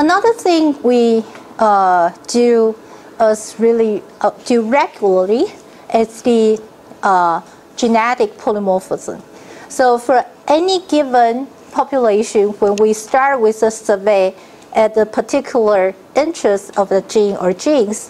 Another thing we uh, do is really uh, do regularly is the uh, genetic polymorphism. So for any given population, when we start with a survey at the particular interest of the gene or genes,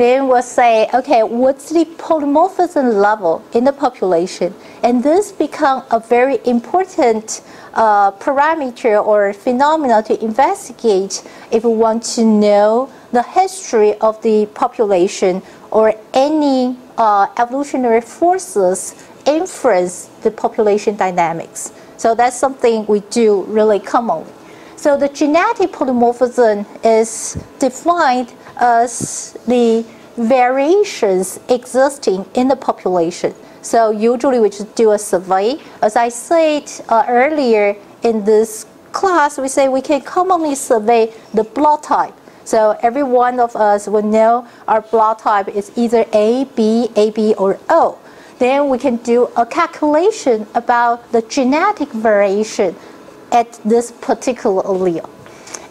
then we'll say, okay, what's the polymorphism level in the population? And this becomes a very important uh, parameter or phenomena to investigate if we want to know the history of the population or any uh, evolutionary forces influence the population dynamics. So that's something we do really commonly. So the genetic polymorphism is defined as the variations existing in the population. So usually we just do a survey. As I said uh, earlier in this class, we say we can commonly survey the blood type. So every one of us will know our blood type is either A, B, AB, or O. Then we can do a calculation about the genetic variation at this particular allele.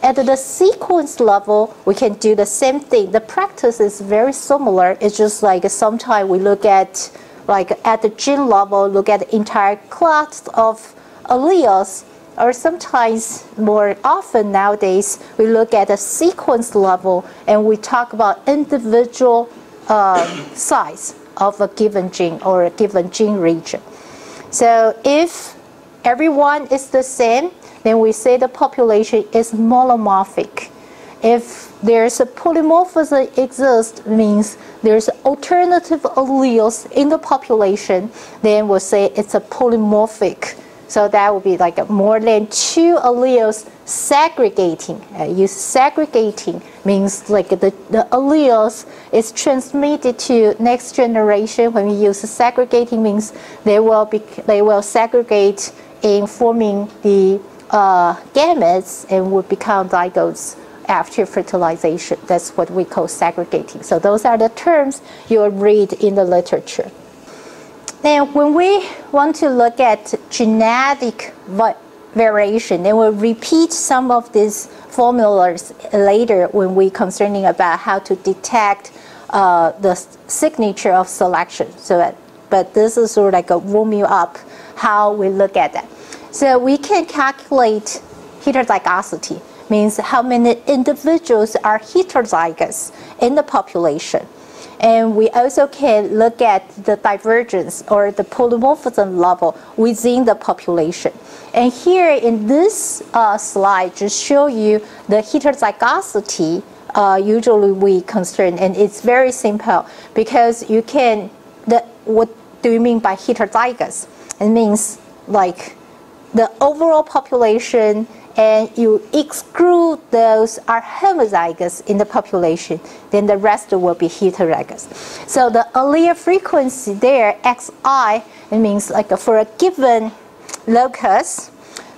At the sequence level, we can do the same thing. The practice is very similar. It's just like sometimes we look at, like at the gene level, look at the entire class of alleles, or sometimes more often nowadays, we look at the sequence level and we talk about individual um, size of a given gene or a given gene region. So if everyone is the same, then we say the population is monomorphic. If there's a polymorphism exists, means there's alternative alleles in the population, then we'll say it's a polymorphic. So that would be like more than two alleles segregating. Uh, use segregating means like the, the alleles is transmitted to next generation. When we use segregating means they will be they will segregate in forming the uh, gametes and would become zygotes after fertilization. That's what we call segregating. So those are the terms you'll read in the literature. Now, when we want to look at genetic variation, then we'll repeat some of these formulas later when we're concerning about how to detect uh, the signature of selection. So, but this is sort of like a warm you up how we look at that. So we can calculate heterozygosity, means how many individuals are heterozygous in the population. And we also can look at the divergence or the polymorphism level within the population. And here in this uh, slide, just show you the heterozygosity uh, usually we concern, and it's very simple because you can, the, what do you mean by heterozygous? It means like the overall population and you exclude those are homozygous in the population, then the rest will be heterozygous. So the allele frequency there, xi, it means like for a given locus,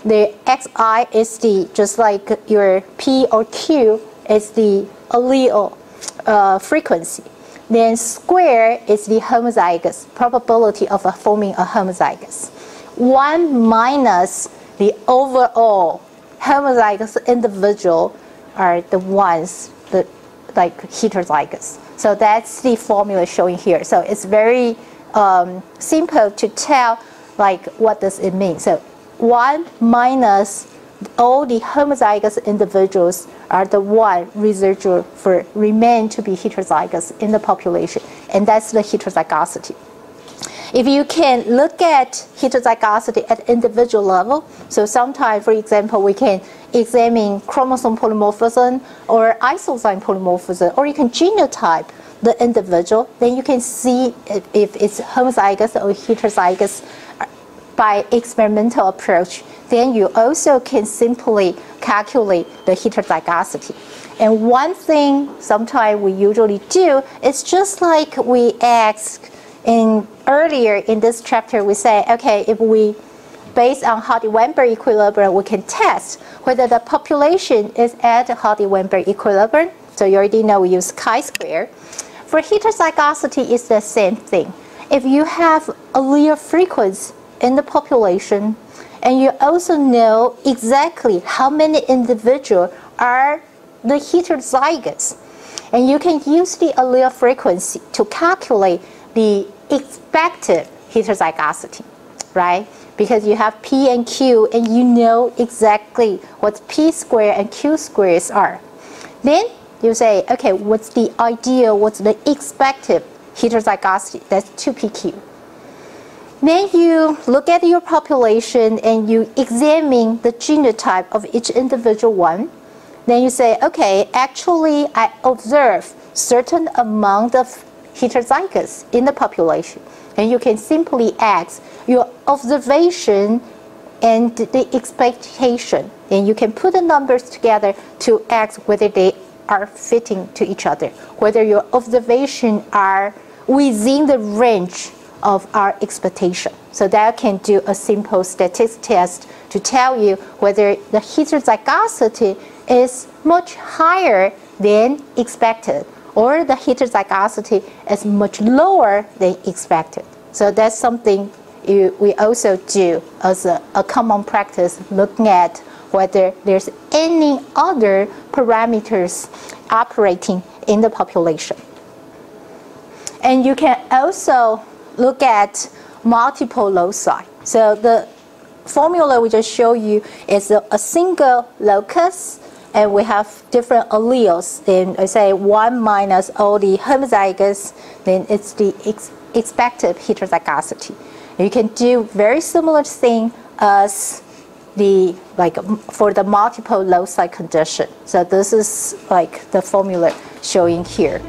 the xi is the, just like your p or q is the allele uh, frequency. Then square is the homozygous, probability of forming a homozygous. 1 minus the overall homozygous individual are the ones that like heterozygous. So that's the formula showing here. So it's very um, simple to tell like what does it mean. So 1 minus all the homozygous individuals are the one residual for remain to be heterozygous in the population. And that's the heterozygosity. If you can look at heterozygosity at individual level, so sometimes, for example, we can examine chromosome polymorphism or isozyme polymorphism, or you can genotype the individual, then you can see if, it's homozygous or heterozygous by experimental approach. Then you also can simply calculate the heterozygosity. And one thing sometimes we usually do is just like we ask in earlier in this chapter, we say, okay, if we, based on Hardy-Weinberg equilibrium, we can test whether the population is at Hardy-Weinberg equilibrium. So you already know we use chi-square. For heterozygosity, it's the same thing. If you have allele frequency in the population, and you also know exactly how many individuals are the heterozygous. And you can use the allele frequency to calculate the expected heterozygosity, right? Because you have P and Q and you know exactly what P square and Q squares are. Then you say, okay, what's the ideal, what's the expected heterozygosity? That's 2PQ. Then you look at your population and you examine the genotype of each individual one. Then you say, okay, actually I observe certain amount of heterozygous in the population. And you can simply ask your observation and the expectation. And you can put the numbers together to ask whether they are fitting to each other, whether your observation are within the range of our expectation. So that can do a simple statistics test to tell you whether the heterozygosity is much higher than expected or the heterozygosity is much lower than expected. So that's something you, we also do as a, a common practice looking at whether there's any other parameters operating in the population. And you can also look at multiple loci. So the formula we just showed you is a, a single locus and we have different alleles. Then I say 1 minus all the homozygous, then it's the ex expected heterozygosity. You can do very similar thing as the like for the multiple loci condition. So this is like the formula showing here.